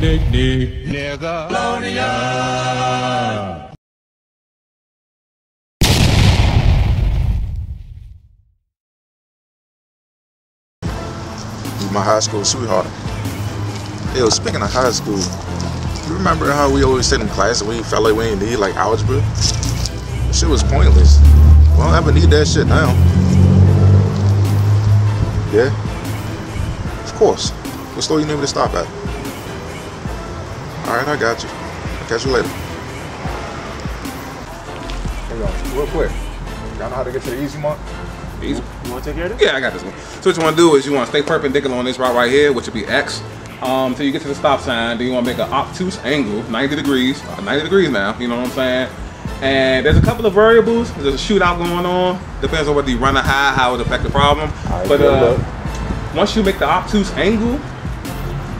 Dick, dick. my high school sweetheart. Yo, speaking of high school, you remember how we always sit in class and we felt like we didn't need like algebra? That shit was pointless. We don't ever need that shit now. Yeah? Of course. What store you need to stop at? Alright, I got you. I'll catch you later. Hey, yo, real quick. Y'all know how to get to the easy mark? Easy. You want to take care of this? Yeah, I got this one. So what you want to do is you want to stay perpendicular on this route right here, which would be X. Um, till you get to the stop sign, then you want to make an obtuse angle, 90 degrees, uh, 90 degrees now. You know what I'm saying? And there's a couple of variables. There's a shootout going on. Depends on whether you run a high, how it affect the problem. Alright, but uh, once you make the obtuse angle,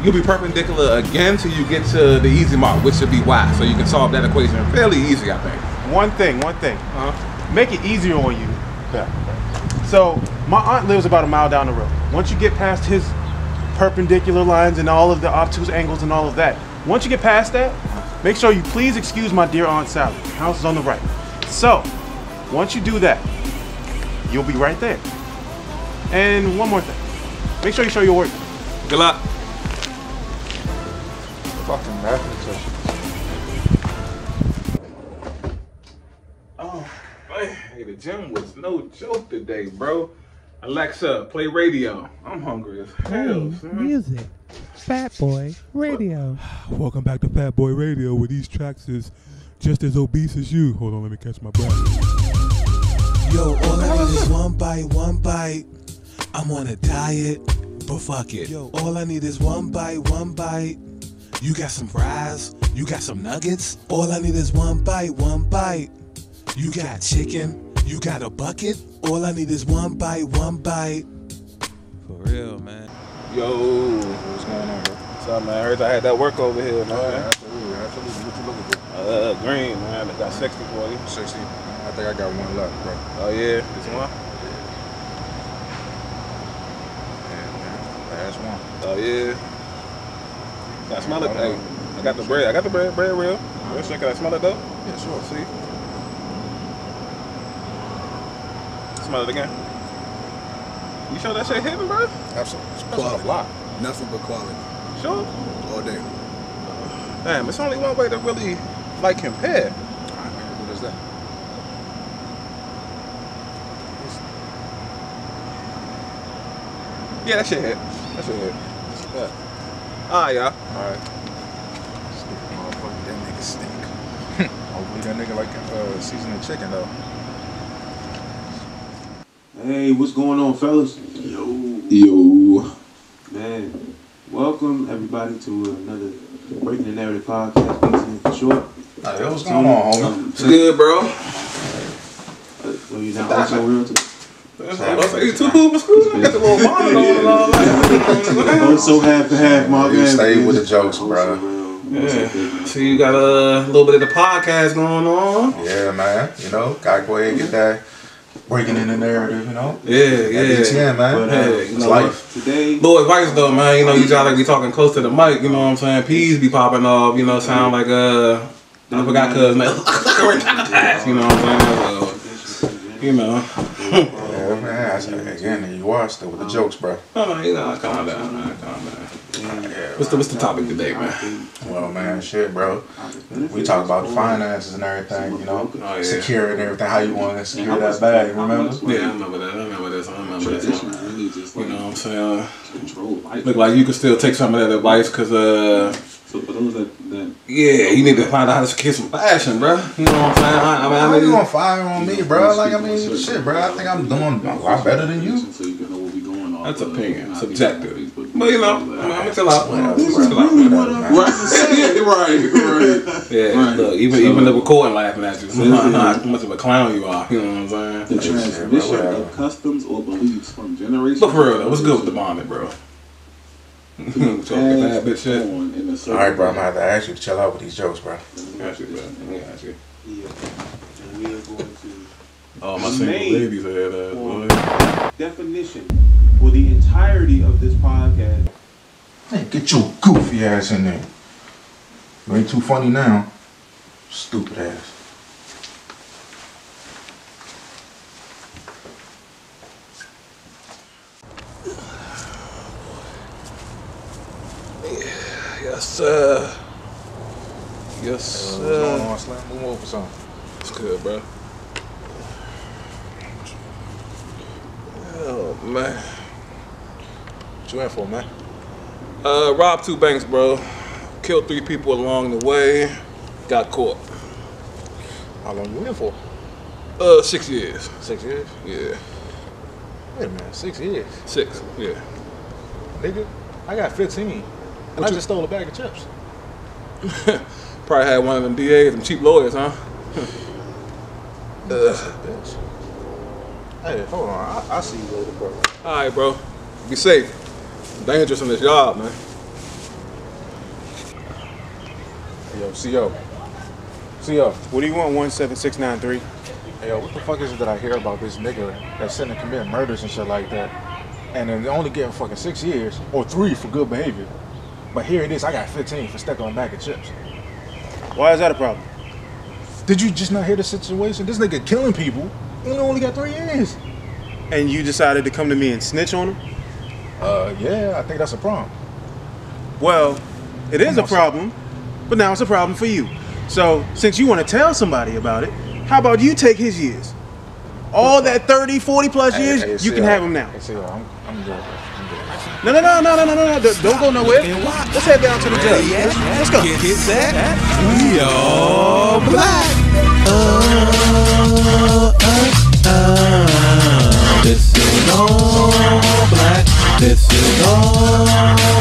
you'll be perpendicular again till you get to the easy mark, which should be Y. So you can solve that equation fairly easy, I think. One thing, one thing. Uh-huh. Make it easier on you. So my aunt lives about a mile down the road. Once you get past his perpendicular lines and all of the obtuse angles and all of that, once you get past that, make sure you please excuse my dear aunt Sally. House is on the right. So once you do that, you'll be right there. And one more thing, make sure you show your work. Good luck. Fucking mathematician. Oh, man, hey, the gym was no joke today, bro. Alexa, play radio. I'm hungry as hell. son. music. Fat Boy Radio. Welcome back to Fat Boy Radio, where these tracks is just as obese as you. Hold on, let me catch my breath. Yo, all I need is one bite, one bite. I'm on a diet, but fuck it. Yo, all I need is one bite, one bite. You got some fries, you got some nuggets. All I need is one bite, one bite. You got chicken, you got a bucket. All I need is one bite, one bite. For real, man. Yo, What's going on, bro? what's up, man? I heard I had that work over here, man. absolutely, absolutely. What you looking for? Uh, green, man. I got 60 for you. 60. I think I got one left, bro. Oh, yeah. This one? Yeah, man. Last one. Oh, yeah. Can I smell it? Hey, I got the bread. I got the bread. Bread real. Real shit. Can I smell it, though? Yeah, sure. See? Smell it again. You sure that shit hitting, bro? Absolutely. It's Quality. a lot. Nothing but quality Sure. all day. Damn, it's only one way to really, like, compare. Alright, man. What is that? Yeah, that shit hit. That shit hit. Yeah. All right, y'all. All right. Stupid motherfucker. That nigga stink. Hopefully that nigga like uh, seasoning chicken though. Hey, what's going on, fellas? Yo. Yo. Man, welcome everybody to another Breaking the Narrative podcast, BTN for short. Hey, what's going on, homie? It's good, bro. Uh, so you not also real to You too cool for school. Got the little bonnet on and all that. Also half and half, my You man. stay with the jokes, bro. Yeah. So you got a little bit of the podcast going on. Yeah, man. You know, gotta go ahead and get that breaking in the narrative, you know? Yeah, That yeah. BTN, man. But, uh, Yeah, you know, life. Today, Little advice though, man. You know, you gotta be talking close to the mic. You know what I'm saying? Peas be popping off. You know, sound like uh, I forgot cuz man. you know what I'm saying? So, you know. Yeah, man. I again, you are it with the jokes, bro. No, no, you know, calm down, man. Calm down. Yeah, What's the what's the topic today, man? Well, man, shit, bro. We talk about the finances and everything, you know, Oh, yeah. secure and everything. How you want to secure that bag? Remember? Yeah, I remember that. I remember this. I remember this. You know what I'm saying? Look like you could still take some of that advice because, uh, so for those that, that yeah, you need to find out how to secure some fashion, bro. You know what I'm saying? I, I mean, How I you mean, gonna fire on me, bro? Like, I mean, shit, bro. I think I'm doing a lot better than you. so you can know what we going on. that's opinion, subjective. But you know, I mean, I'm gonna chill out. Whatever, Chill out, whatever, man. man. yeah, right, right. Yeah, look, even even the recording laughing at you. So you know how much of a clown you are. You know what I'm saying? The transmission of customs or beliefs from generation. But for real though, what's good with the bonding, bro? Talking bad bitch shit. On in a All certain right, bro. I'm gonna have to ask you to chill out with these jokes, bro. Got you, bro. Got you. Yeah. And we are going to Oh, my single ladies had that. boy. definition for the entirety of this podcast. Hey, get your goofy ass in there. You ain't too funny now. Stupid ass. Yes, sir. Yes, sir. What's going on, Slim? Move over some. It's good, bro. Oh man. What you in for, man? Uh, robbed two banks, bro. Killed three people along the way. Got caught. How long you in for? Uh, six years. Six years? Yeah, Wait a minute, six years. six. Yeah. Nigga, I got 15. And What I you- just stole a bag of chips. Probably had one of them DAs, them cheap lawyers, huh? Bitch. Hey, hold on. I, I see you later, bro. All right, bro. Be safe. Dangerous in this job, man. Hey, yo, CO. CO. What do you want? One seven six nine three. Hey, yo, what the fuck is it that I hear about this nigga that's sitting and committing murders and shit like that? And then they're only getting fucking six years or three for good behavior. But here it is, I got 15 for stepping on a bag of chips. Why is that a problem? Did you just not hear the situation? This nigga killing people he only got three years. And you decided to come to me and snitch on him? Uh, yeah, I think that's a problem. Well, it is a problem, but now it's a problem for you. So, since you want to tell somebody about it, how about you take his years? All that 30, 40 plus years, hey, you can CO. have them now. Hey, CO, I'm, I'm good. bro. I'm. No, no, no, no, no, no, no, no. Don't- Don't go nowhere. Let's head down to the judge. Let's, let's go. Get hit set. We all black. This is all black. This is all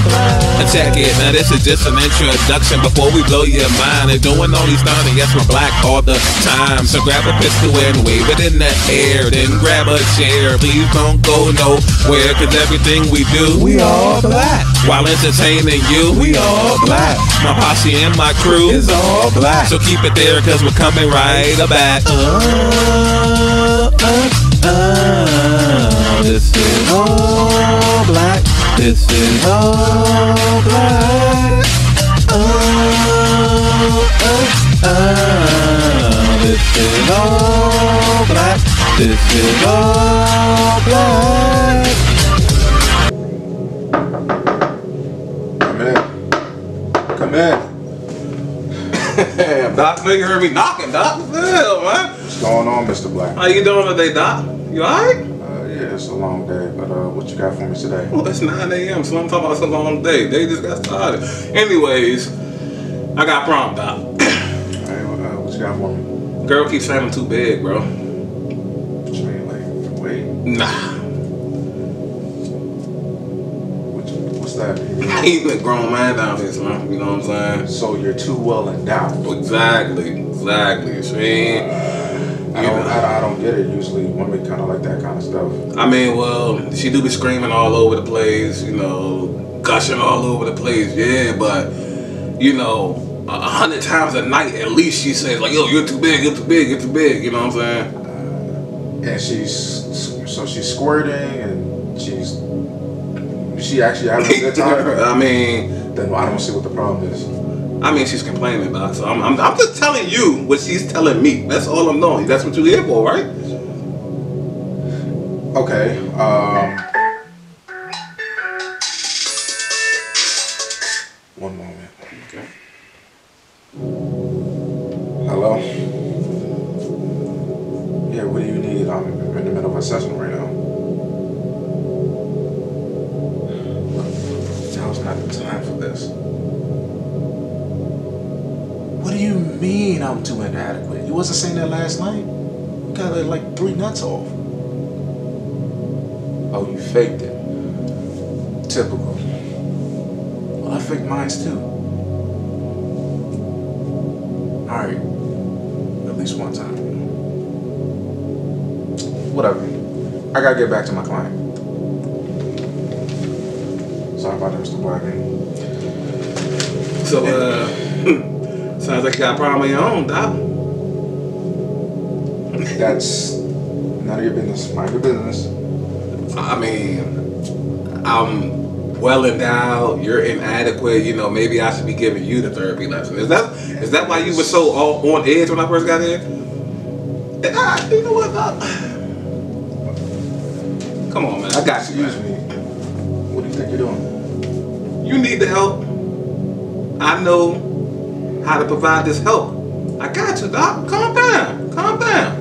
black. Check it, now this is just an introduction before we blow your mind. And doing all these and yes, we're black all the time. So grab a pistol and wave it in the air. Then grab a chair. Please don't go nowhere, cause everything we do, we all black. While entertaining you, we all black. My posse and my crew is all black. So keep it there, cause we're coming right back. Uh, uh, uh, this is all black. This is all black. Uh, uh, uh, this is all black. This is all black. Come in. Come in. Damn, Doc, you heard me knocking, Doc. What the hell, man? What's going on, Mr. Black? How you doing today, Doc? You alright? Long day, but uh, what you got for me today? Well, it's 9 a.m., so I'm talking about it's a long day. They just got started. Anyways, I got prom, Doc. Hey, uh, what you got for me? Girl keeps saying I'm too big, bro. What you mean, like, wait, Nah. what's that? I ain't been a grown man down here, son. You know what I'm saying? So you're too well endowed. Exactly, exactly. See? I don't, I, I don't get it. Usually women kind of like that kind of stuff. I mean, well, she do be screaming all over the place, you know, gushing all over the place, yeah, but, you know, a hundred times a night at least she says, like, yo, you're too big, you're too big, you're too big, you know what I'm saying? Uh, and she's so she's squirting and she's she actually having a good time. I mean, then I don't see what the problem is. I mean, she's complaining, doc. So I'm, I'm, I'm just telling you what she's telling me. That's all I'm knowing. That's what you're here for, right? Okay. Um. Back to my client. Sorry about that, Mr. Blackmon. So, uh, sounds like you got a problem of your own, doc. That's none of your business. Mind your business. I mean, I'm well endowed, you're inadequate. You know, maybe I should be giving you the therapy lesson. Is that is that why you were so all on edge when I first got here? I, you know what? Doc? Come on, man. I got you. Excuse me. What do you think you're doing? You need the help. I know how to provide this help. I got you, Doc. Calm down. Calm down.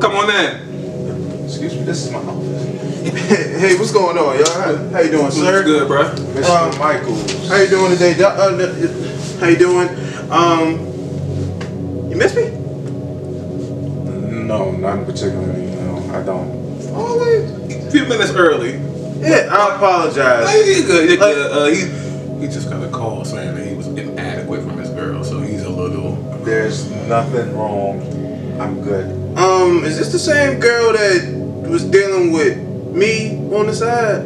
Come on in. Excuse me, this is my office. hey, what's going on, y'all? How, you doing, sir? What's good, bro? Mr. Um, Michaels. How you doing today? doc- uh, how you doing? Um, you miss me? No, not particularly. I don't. Always a few minutes early. Yeah, I apologize. Hey, you good? You good? Uh, he he just got a call saying that he was inadequate from his girl, so he's a little. There's nothing wrong. I'm good. Um, is this the same girl that was dealing with me on the side?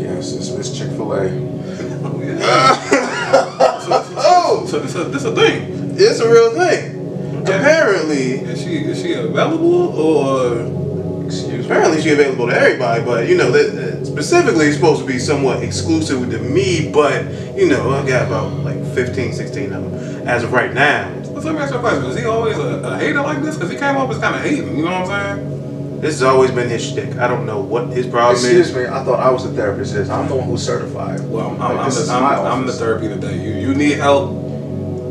Yes, it's Miss Chick Fil A. Oh yeah. so, Oh, so this a this a thing. it's a real thing. Apparently, Is she is she available or? Excuse me. apparently she's available to everybody, but you know that that specifically it's supposed to be somewhat exclusive to me. But you know, I got about like 15, 16 of them as of right now. Let's let me ask you a question. Is he always a, a hater like this? Because he came up as kind of hating. You know what I'm saying? This has always been his shtick. I don't know what his problem Excuse is. me, I thought I was a therapist. I'm the one who's certified. Well, I'm, Like, I'm, this the, is I'm, my I'm the office. therapy today. You you need help.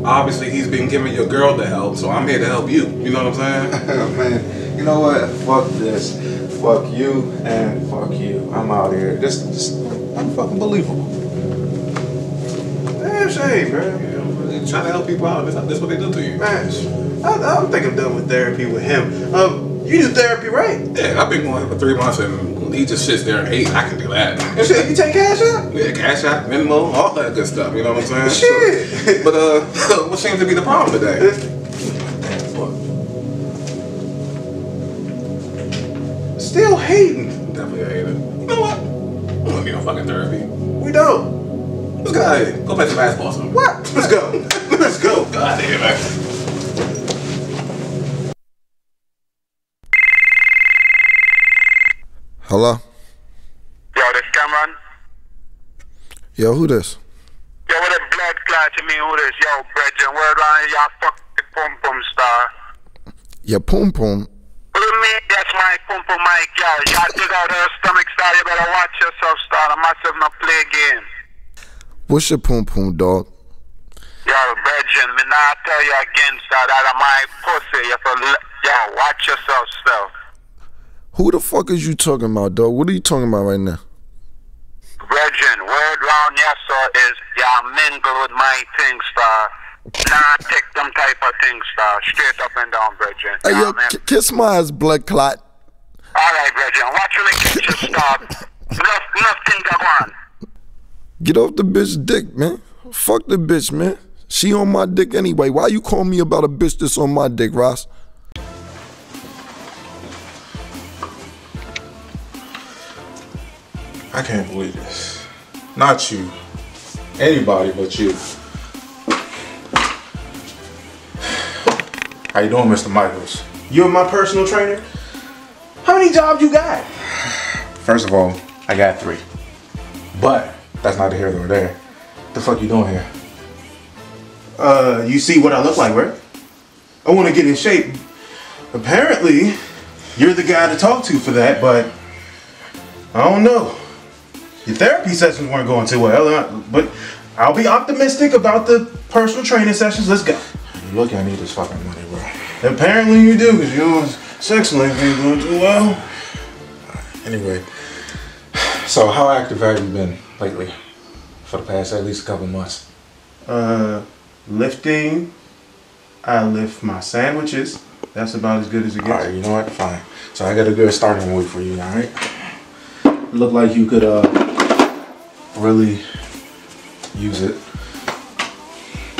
Obviously, he's been giving your girl the help, so I'm here to help you. You know what I'm saying? Man, you know what? Fuck this. Fuck you and fuck you. I'm out here. This this unfucking believable. Damn shame, bro. You know, trying to help people out. This, this what they do to you. Man, I, I don't think I'm done with therapy with him. Um, you do therapy, right? Yeah, I've been going for three months, and he just sits there and hates. I can do that. Shit, you take cash out? Yeah, cash out, Venmo, all that good stuff. You know what I'm saying? Shit. So- but uh, what seems to be the problem today? Still hating. Definitely hating. You know what? We don't need no fucking therapy. We don't. Let's go. Go play some basketball. What? Let's go. Let's go. God damn it. Hello? Yo, this Cameron. Yo, who this? Yo, what a blood clot to me, who this? Yo, Bridget, word on y'all fuck the pum pum star. Your pum pum. What do you mean that's my pum pum, my girl? Y'all dig out her stomach star, you better watch yourself, star. The massive not play game. What's your pum pum, dog? Yo, Bridget, me not tell you again, star, that are my pussy. You have to, yo, watch yourself, still. Who the fuck is you talking about, dog? What are you talking about right now? Virgin, word round yes, is y'all mingle with my thing, star. Nah, take them type of things, star. Straight up and down, Virgin. Hey, yo, man. kiss my ass, blood clot. All right, Virgin. Watch when you, star. Enough, enough go on. Get off the bitch dick, man. Fuck the bitch, man. She on my dick anyway. Why you call me about a bitch that's on my dick, Ross? I can't believe this. Not you. Anybody but you. How you doing, Mr. Michaels? You're my personal trainer? How many jobs you got? First of all, I got three. But that's neither here nor there. The fuck you doing here? Uh, you see what I look like, right? I want to get in shape. Apparently, you're the guy to talk to for that, but I don't know. Your therapy sessions weren't going too well, uh, but I'll be optimistic about the personal training sessions. Let's go. You look, I need this fucking money, bro. Apparently you do, because your sex life ain't going too well. Anyway, so how active have you been lately? For the past at least a couple months. Uh, lifting. I lift my sandwiches. That's about as good as it gets. Alright, you know what? Fine. So I got a good starting point for you, alright? Look like you could uh really use it.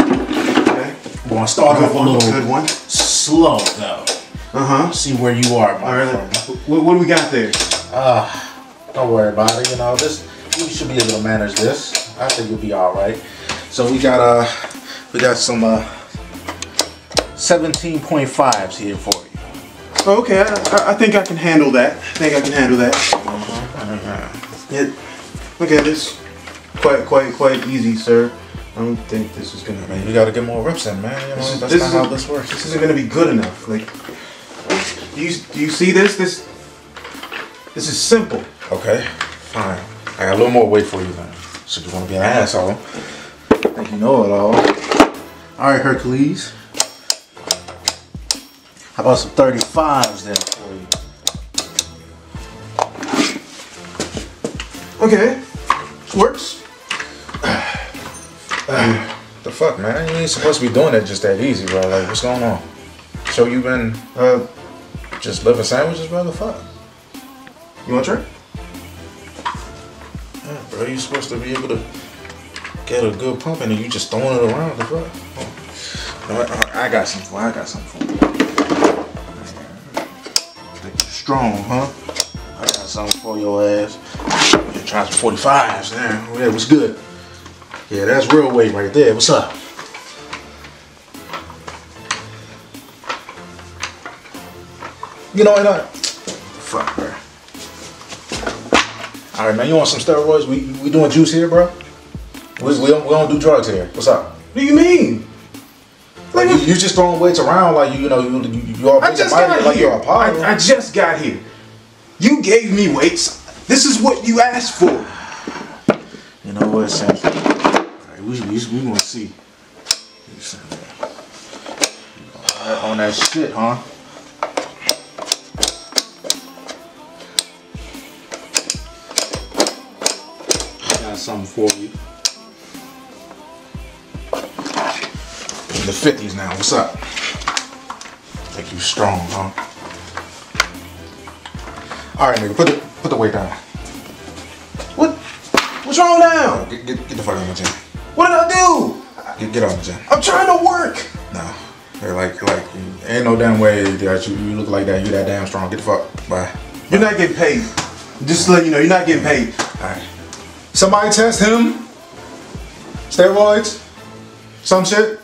Okay. We're gonna start Good off a one. little Good one. slow though. Uh huh. See where you are, my All friend. What, what do we got there? Uh, don't worry about it. You know, this you should be able to manage this. I think you'll be all right. So we got uh, we got some uh, 17.5s here for you. Okay, I, I- I think I can handle that. I think I can handle that. Yeah. Okay, this quite quite quite easy, sir. I don't think this is gonna. Man, you gotta get more reps in, man. You know, This is- that's this not is- how this works. This isn't gonna be good enough. Like, do you do you see this? This this is simple. Okay, fine. I got a little more weight for you then. So you wanna be an asshole? Think you know it all. All right, Hercules. How about some 35s then for you? Okay, works. The fuck, man? You ain't supposed to be doing that just that easy, bro. Like, what's going on? So you been Uh, just living sandwiches, bro? The fuck? you want to try? Yeah, bro, you supposed to be able to get a good pump and you just throwing it around. The fuck? Oh. You? I I got something for. I got something for you. Strong, huh? I got something for your ass. You try some 45s there. Yeah, what's good? Yeah, that's real weight right there. What's up? You know what? uh, Fuck, bro. All right, man. You want some steroids? We we doing juice here, bro. We, we, don't, we don't do drugs here. What's up? What do you mean? Like you, you just throwing weights around like you you know you you, you all I just got like here. you're a pilot. I, I just got here. You gave me weights. This is what you asked for. You know what, Sam? We we we gonna see. On that shit, huh? Got something for you. In the fifties now. What's up? Think you strong, huh? All right, nigga. Put the put the weight down. What? What's wrong now? Get get, get the fuck out of my gym. What did I do? Get get out of the gym. I'm trying to work. No. They're like, like, ain't no damn way that you, you look like that. You're that damn strong. Get the fuck. Bye. You're not getting paid. Just to let you know, you're not getting paid. Alright. Somebody test him. Steroids. Some shit.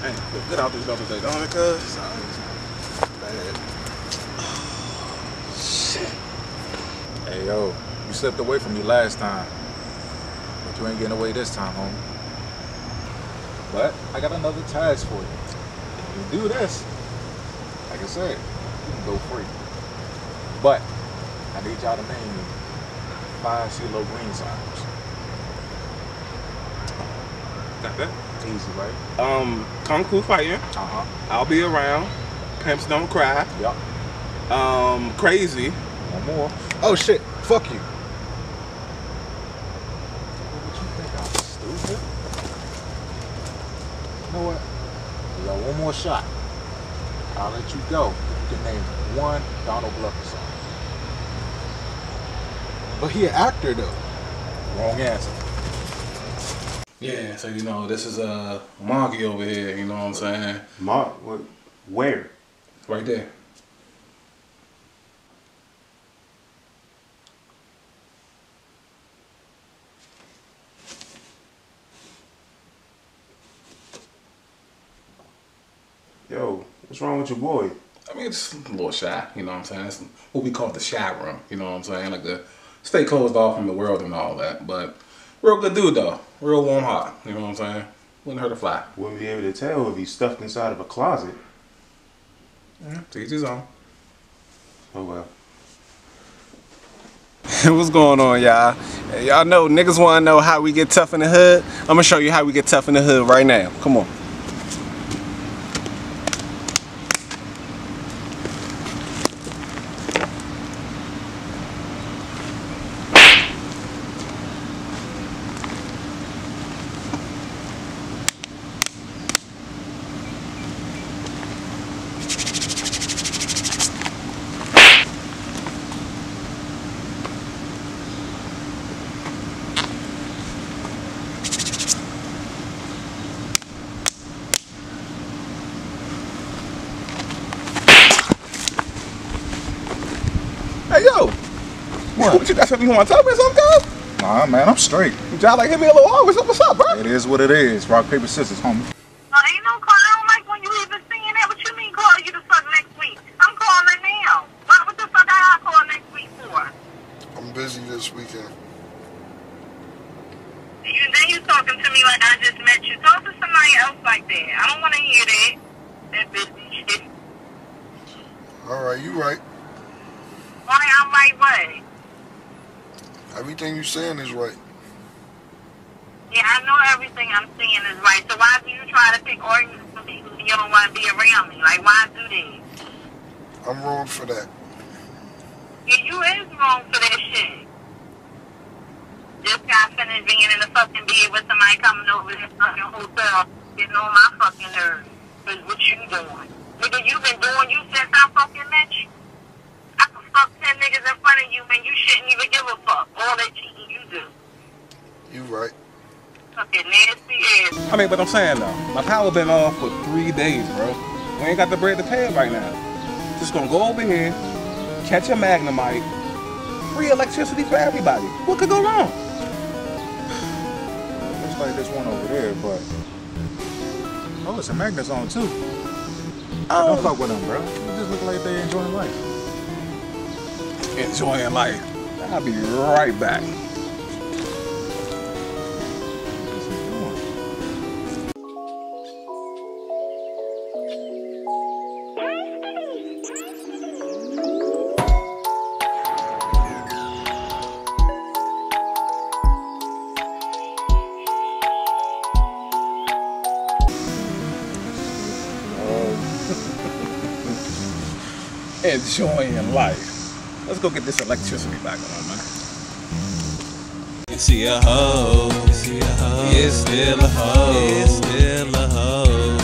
Hey, get out this double day, don't it, cuz? Shit. Hey, yo, you slipped away from me last time. But you ain't getting away this time, homie. But I got another task for you. If you do this, like I said, you can go free. But I need y'all to name me five CeeLo Green signs. Got that? Easy, right? Um, Kung Fu Fighting. Uh-huh. I'll be around. Pimps don't cry. Yup. Um, Crazy. One more. Oh shit, fuck you. What you think I'm stupid? You know what? We got one more shot. I'll let you go. You can name one Donald Glover song. But he an actor though. Wrong answer. Yeah, so you know, this is uh Monkey over here, you know what I'm saying? Mark, what? Where? Right there. Yo, what's wrong with your boy? I mean, it's a little shy, you know what I'm saying? It's what we call the shy room, you know what I'm saying? Like the stay closed off from the world and all that. But real good dude though. Real warm heart, you know what I'm saying? Wouldn't hurt a fly. Wouldn't be able to tell if he's stuffed inside of a closet. Yeah, to each his own. Oh well. What's going on, y'all? Y'all know niggas want to know how we get tough in the hood. I'm gonna show you how we get tough in the hood right now. Come on. Hey, yo. What? what you got something you want to tell me something, cuz? Nah, man, I'm straight. You try like hit me a little always. What's up, bro? It is what it is. Rock, paper, scissors, homie. No, ain't no call. I don't like when you even saying that. What you mean call you the fuck next week? I'm calling now. Why, what the fuck I call next week for? I'm busy this weekend. You, then you talking to me like I just met you. Talk to somebody else like that. I don't want to hear that. That busy shit. All right, you right. Everything you saying is right. Yeah, I know everything I'm saying is right. So why do you try to pick arguments with people you don't want to be around me? Like, why do that? I'm wrong for that. Yeah, you is wrong for that shit. Just got finished being in the fucking bed with somebody coming over this fucking hotel, getting on my fucking nerves. Cause what you doing? Nigga, you been doing you since I fucking met you. I fuck ten niggas in front of you, man. You shouldn't even give a fuck. All that cheating you do. You right. Fucking nasty ass. I mean, but I'm saying though, my power been off for three days, bro. We ain't got the bread to pay it right now. Just gonna go over here, catch a Magnemite, free electricity for everybody. What could go wrong? Looks like this one over there, but oh, listen, Magneton too. Oh. Don't fuck with them, bro. They just look like they enjoying life. Enjoying life. I'll be right back. Enjoying life. Let's go get this electricity back on, man. You see a hoe, you see a hoe. It's still a hoe, it's still a hoe.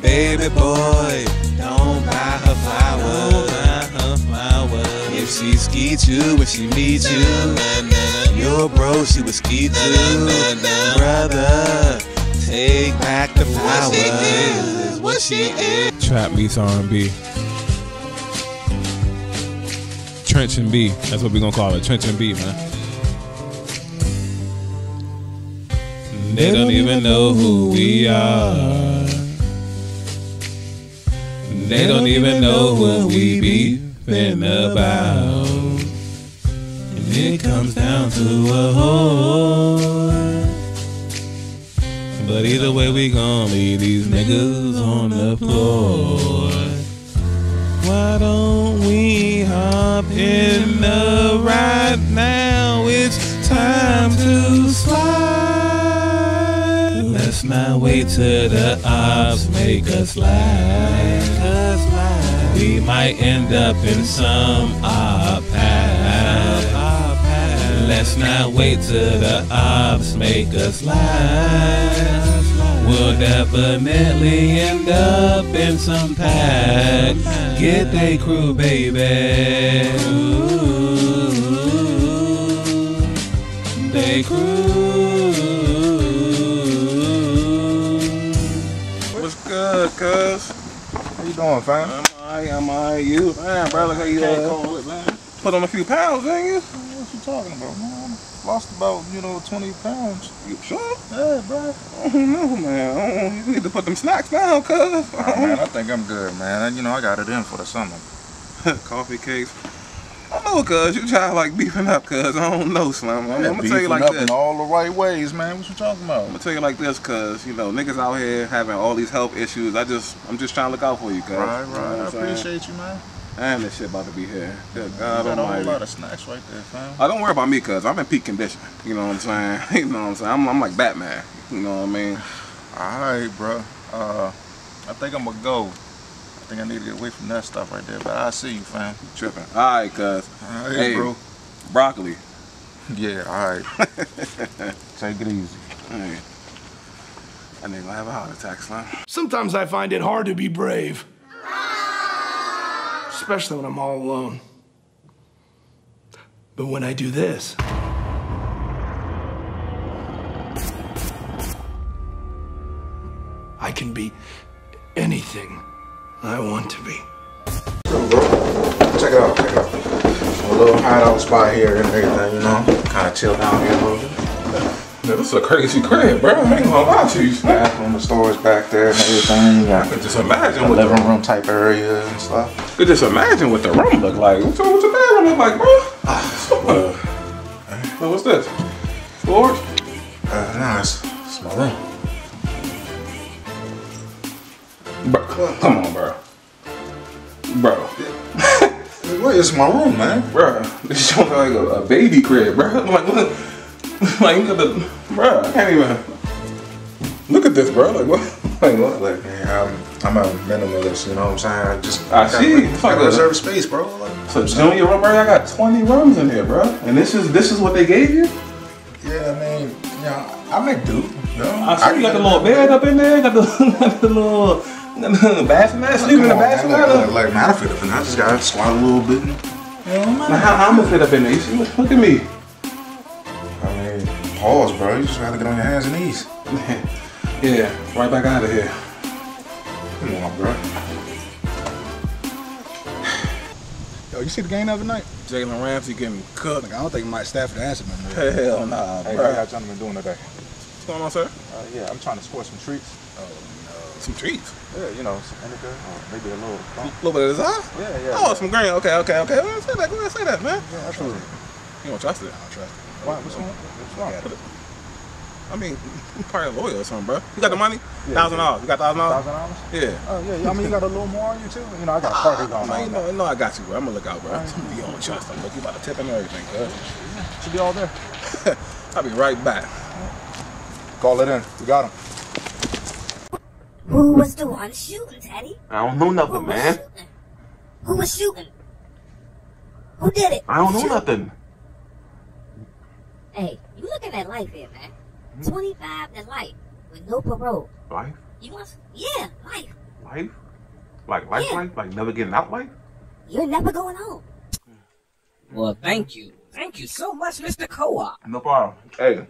Baby boy, don't buy her flowers, don't buy her flowers. If she skeet you, if she meet you, your bro, she was skeet you. Brother, take back the flowers. What she is. Trap meets R&B. Trench and B. That's what we're gonna call it. Trench and B, man. They don't even know who we are. They don't even know what we beefing about. And it comes down to a whore. But either way, we gon' leave these niggas on the floor. Why don't we hop in the ride now? It's time to slide. Let's not wait till the ops make us slide. We might end up in some op Let's not wait till the odds make us slide. We'll definitely end up in some pack. Get they crew, baby. Ooh, they crew. What's good, cuz? How you doing, fam? I'm alright, I'm alright. You, man, bro, look how you uh, put on a few pounds, ain't you? Talking about, man? Lost about, you know, 20 pounds. You sure? Yeah, bro. I don't know, man. I don't, you need to put them snacks down, cuz. Oh, man, I think I'm good, man. You know, I got it in for the summer. Coffee cakes. I know, cuz. You try like beefing up, cuz. I don't know, Slim. I'm, Yeah, I'm gonna tell you like up this. in all the right ways, man. What you talking about? I'm gonna tell you like this, cuz, you know, niggas out here having all these health issues. I just, I'm just trying to look out for you, cuz. Right, You know right. I I'm saying? appreciate you, man. And this shit about to be here. Good You God got a whole lot of snacks right there, fam. Oh, don't worry about me, cuz. I'm in peak condition. You know what I'm saying? You know what I'm saying? I'm, I'm like Batman. You know what I mean? All right, bro. Uh, I think I'm gonna go. I think I need to get away from that stuff right there, but I'll see you, fam. You Tripping. All right, cuz. All right, Hey, bro. Broccoli. Yeah, all right. Take it easy. Hey. That nigga gonna have a heart attack, Slim. Sometimes I find it hard to be brave. Especially when I'm all alone. But when I do this, I can be anything I want to be. Check it out, check it out. A little hideout spot here and everything, you know. Kind of chill down here a little bit. Yeah, this is a crazy crib, bro. I ain't gonna lie to you. Bathroom, the storage back there and everything. You got I could just imagine the what living the, room type area and stuff. could just imagine what the room look like. What's, what's the bedroom look like, bro? Uh, Well, what's this? Storage? uh, nah, it's, it's my room. Bro, come on, bro. Bro. What is my room, man. Bro, this shit like a, a baby crib, bruh. Like, look, like, look at the, bruh, I can't even, look at this, bruh. Like, what? Like, what? Look, man, I'm, I'm a minimalist, you know what I'm saying? I just I gotta- see. I It's like gotta reserve space, bro. Like, So, Junior room, bruh, I got 20 rooms in here, bruh. And this is, this is what they gave you? yeah, I mean, yeah, I make do. You know? I see you got the little bed up in there, got the, got the little, the bassinet, sleeping in the man, bassinet. Like, like, man, I fit up in. I just gotta squat a little bit. You know, man. Now, how, how I'm gonna fit up in there? You see, look, look at me. I mean, pause, bro. You just gotta get on your hands and knees. Yeah, right back out of here. Come on, bro. Yo, you see the game the other night? Jalen Ramsey getting cooked. Like, I don't think Mike Stafford answered me. Hell nah, Hey, bro. how y'all gentlemen doing today? What's going on, sir? Uh, yeah, I'm trying to score some treats. Oh no. Some treats? Yeah, you know, some vinegar, or maybe a little. A little bit of desire? Yeah, yeah. Oh, yeah. some grain. Okay, okay, okay. Well, say that. Go ahead, say that, man. Yeah, absolutely. You don't trust it? I don't trust it. Why? What's wrong? What's wrong? Put I mean, you probably a lawyer or something, bro. You got the money? Thousand yeah. dollars. You got thousand dollars? Thousand dollars? Yeah. Oh yeah, yeah. I mean, you got a little more on you too. You know, I got a party going No, you on. know, no, I got you, bro. I'm gonna look out, bro. You don't trust him. Look, you about to tip him and everything, cuz. Should be all there. I'll be right back. Call it in. We got him. Who was the one shooting, Teddy? I don't know nothing, man. Who was shooting? Who did it? I don't know Shoot. nothing. Hey, you looking at life here, man. Hmm? 25 to life with no parole. Life? You want? Yeah, life. Life? Like life, Yeah. life? Like never getting out life? You're never going home. Well, thank you. Thank you so much, Mr. Co-op. No problem. Hey,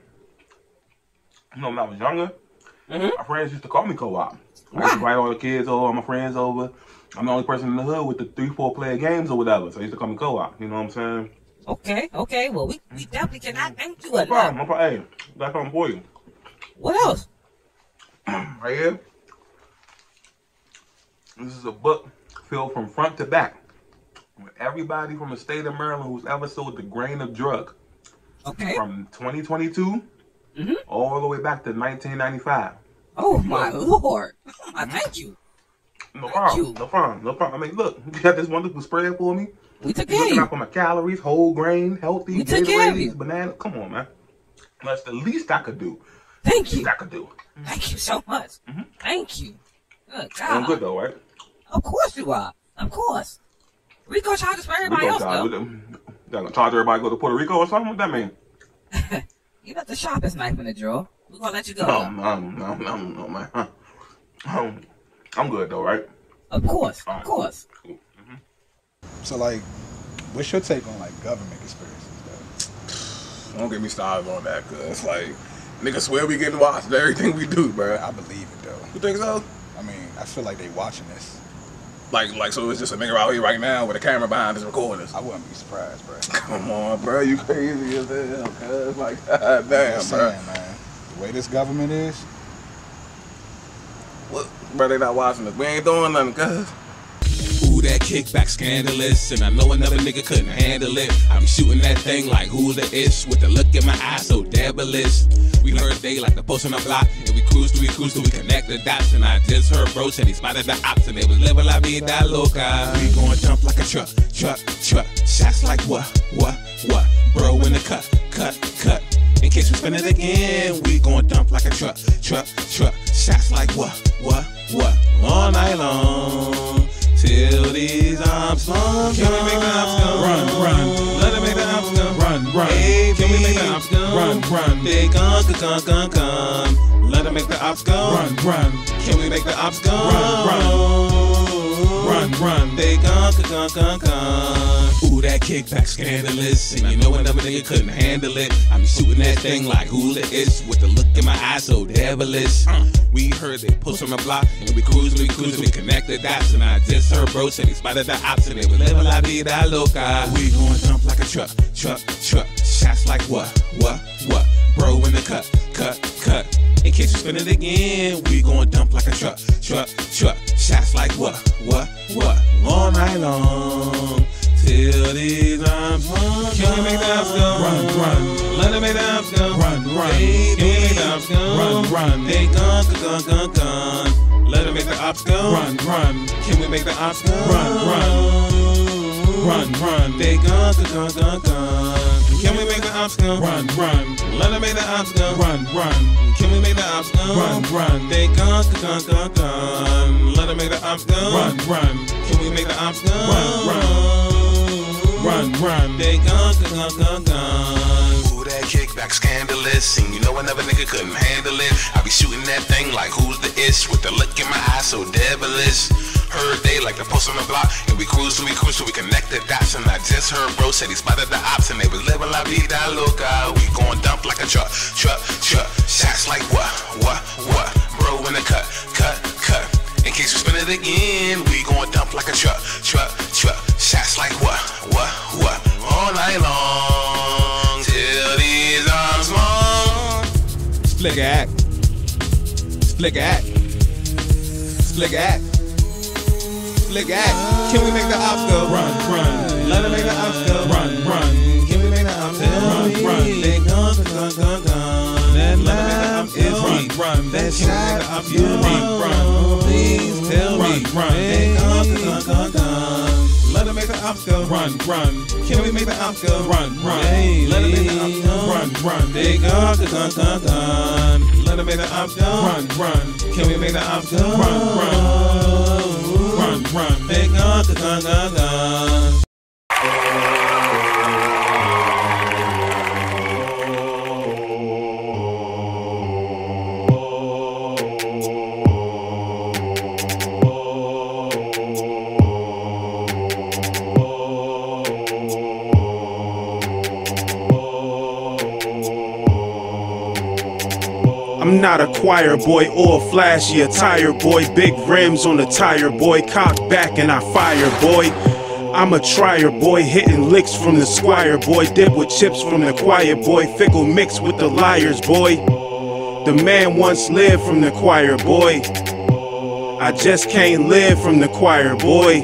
you know, when I was younger, mm-hmm. my friends used to call me co-op. I used to invite all the kids over, all my friends over. I'm the only person in the hood with the three, four player games or whatever. So I used to call me co-op. You know what I'm saying? Okay, okay. Well, we, we definitely cannot thank you No enough. problem. No problem. Hey, that's something for you. What else? Right here. This is a book filled from front to back with everybody from the state of Maryland who's ever sold the grain of drug. Okay. From 2022 Mhm. all the way back to 1995. Oh my lord! I thank you. No problem. No problem. No problem. I mean, look, you got this wonderful spread for me. We took You're care of looking you. out for my calories, whole grain, healthy, We took care of you. banana. Come on, man. That's the least I could do. Thank you. I could do. Thank you so much. Thank you. Good I'm good though, right? Of course you are. Of course. RICO charges for We everybody gonna else charge, though. they gonna charge everybody to go to Puerto Rico or something? What that mean? You got the sharpest knife in the drawer. We're gonna let you go. Um, um, um, um, um, man. Um, I'm good though, right? Of course, of course. So like, what's your take on like government conspiracies? Though? Don't get me started on that, cause like niggas swear we getting watched everything we do, bro. I believe it though. You think so? I mean, I feel like they watching this. Like, like, so it's just a nigga out here right now with a camera behind us recording us. I wouldn't be surprised, bro. Come on, bro, you crazy as hell, cuz like, god damn, I'm bro. saying, man. The way this government is, What, bro? They not watching us. We ain't doing nothing, cuz. That kickback scandalous, and I know another nigga couldn't handle it. I be shooting that thing like who's the ish, with the look in my eyes so devilish. We heard they like the post on the block, and we cruise till we cruise till we connect the dots. And I just heard bro said he spotted the ops, and they was living la vida loca. We going jump like a truck, truck, truck. Shots like what, what, what? Bro in the cut, cut, cut. In case we spin it again, we gon' dump like a truck, truck, truck. Shots like what, what, what? All night long. Till these arms long. Can we make the ops go? Run, run. Let them make the ops go. Run, run. Hey, can we make the ops go? Run, run. They gon' gon' gon' gon' Let them make the ops go. Run, run. Can we make the ops go? Run, run. Run, run. They gon' gon' gon' gon' That kickback scandalous. And you know another nigga couldn't handle it. I'm shooting that thing like who's the ish with the look in my eyes so devilish. Uh, we heard they push on the block and we cruise, we cruise, we connect the dots. And I just heard bro say he spotted the ops and they was living la vida loca. We going jump like a truck, truck, truck. Shots like what, what, what? Bro in the cut, cut, cut. In case you spin it again, we gon' dump like a truck, truck, truck. Shots like what, what, what? All night long. Till these arms long. Can we make the ops go? Run, run. Let them make the ops go. Run, run. Baby, Can we make the ops go? Run, run. They gon' gon' gon' gon' Let them make the ops go. Run, run. Can we make the ops go? Run, run. Run, run. They gun, gun, gun, gun. Can we make the ops gun? Run, run. Let them make the ops gun. Run, run. Can we make the ops gun? Run, run. They gun, gun, gun, gun. Let them make the ops gun. Run, run. Can we make the ops gun? Run, run. Run, run. They gun, gun, gun, gun. Ooh, that kickback scandalous. And you know another nigga couldn't handle it. I be shooting that thing like who's the ish with the look in my eyes so devilish. Heard they like the post on the block, and we cruise till we cruise till we connect the dots. And I just heard bro said he spotted the ops, and they was living la vida loca. We going dump like a truck, truck, truck. Shots like what, what, what? Bro in the cut, cut, cut. In case we spin it again, we going dump like a truck, truck, truck. Shots like what, what, what? All night long till these arms long. Split act. Split act. Split act. Split act. Can we make the ops go? Run, run. Let them make the ops go. Run, run. Can we make the ops go? Run, run. They gun, gun, gun, gun. That laugh is run, run. That shot is run, run. Please tell me. Run, They gun, gun, gun, gun. Let them make the go. Run, run. Can we make the go? Run, run. Let them make the go. Run, run. They gun, gun, gun, gun. Let them make the go. Run, run. Can we make the go? Run, run. Run, run. They gun, gun, gun, gun. Choir boy or flashy attire boy. Big rims on the tire boy. Cock back and I fire boy. I'm a trier boy, hitting licks from the squire boy. Dip with chips from the choir boy. Fickle mix with the liars boy. The man once lived from the choir boy. I just can't live from the choir boy.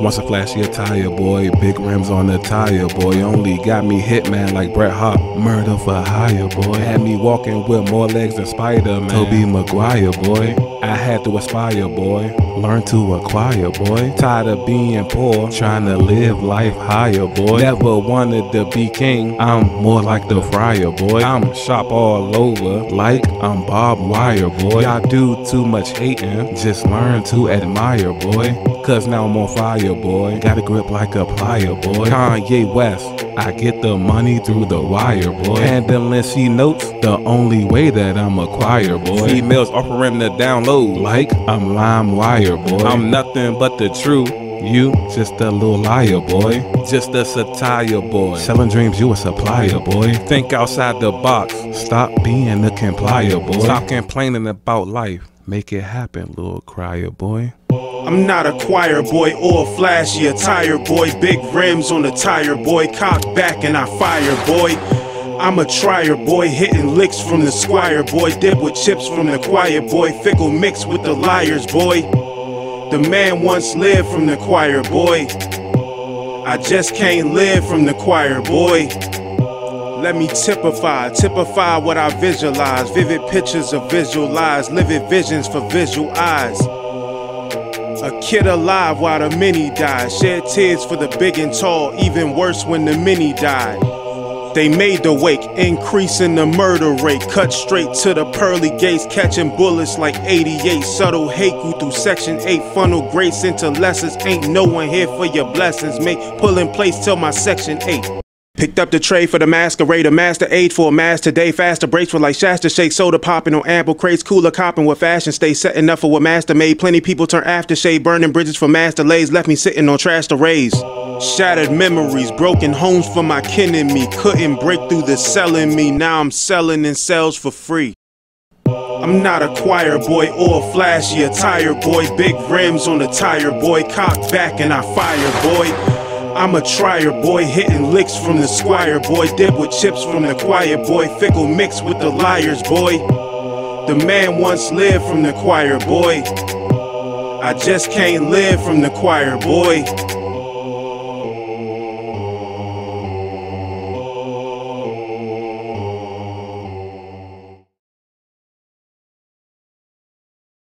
Once a flashy attire boy, big rims on the tire boy. Only got me hit man like Bret Hart, murder for hire boy. Had me walking with more legs than Spider Man. Tobey Maguire boy, I had to aspire boy, learn to acquire boy. Tired of being poor, trying to live life higher boy. Never wanted to be king, I'm more like the friar boy. I'm shop all over, like I'm Bob Wire boy. Y'all do too much hating, just learn to admire boy. Cause now I'm on fire, boy. Got a grip like a plier, boy. Kanye West, I get the money through the wire, boy. Handling C notes, the only way that I'm a choir, boy. Females offering to download, like I'm lime wire, boy. I'm nothing but the truth. You just a little liar, boy. Just a satire, boy. Selling dreams, you a supplier, boy. Think outside the box. Stop being a complier, boy. Stop complaining about life. Make it happen, little crier, boy. I'm not a choir boy or a flashy attire boy. Big rims on the tire boy. Cock back and I fire boy. I'm a trier boy, hitting licks from the squire boy. Dip with chips from the choir boy. Fickle mix with the liars boy. The man once lived from the choir boy. I just can't live from the choir boy. Let me typify, typify what I visualize. Vivid pictures of visualize, livid visions for visual eyes. A kid alive while the mini died. Shed tears for the big and tall, even worse when the mini died. They made the wake, increasing the murder rate. Cut straight to the pearly gates, catching bullets like 88. Subtle haiku through section 8, funnel grace into lessons. Ain't no one here for your blessings, mate. Pull in place till my section 8. Picked up the tray for the masquerade, a master aid for a mass today. Faster breaks with like Shasta shake, soda popping on ample crates, cooler copping with fashion stay setting up for what master made. Plenty people turn aftershade, burning bridges for master lays, left me sitting on trash to raise. Shattered memories, broken homes for my kin and me. Couldn't break through the selling me, now I'm selling in cells for free. I'm not a choir boy or a flashy attire boy. Big rims on the tire boy, cock back and I fire boy. I'm a trier boy, hitting licks from the squire boy. Dip with chips from the choir boy. Fickle mix with the liars boy. The man once lived from the choir boy. I just can't live from the choir boy.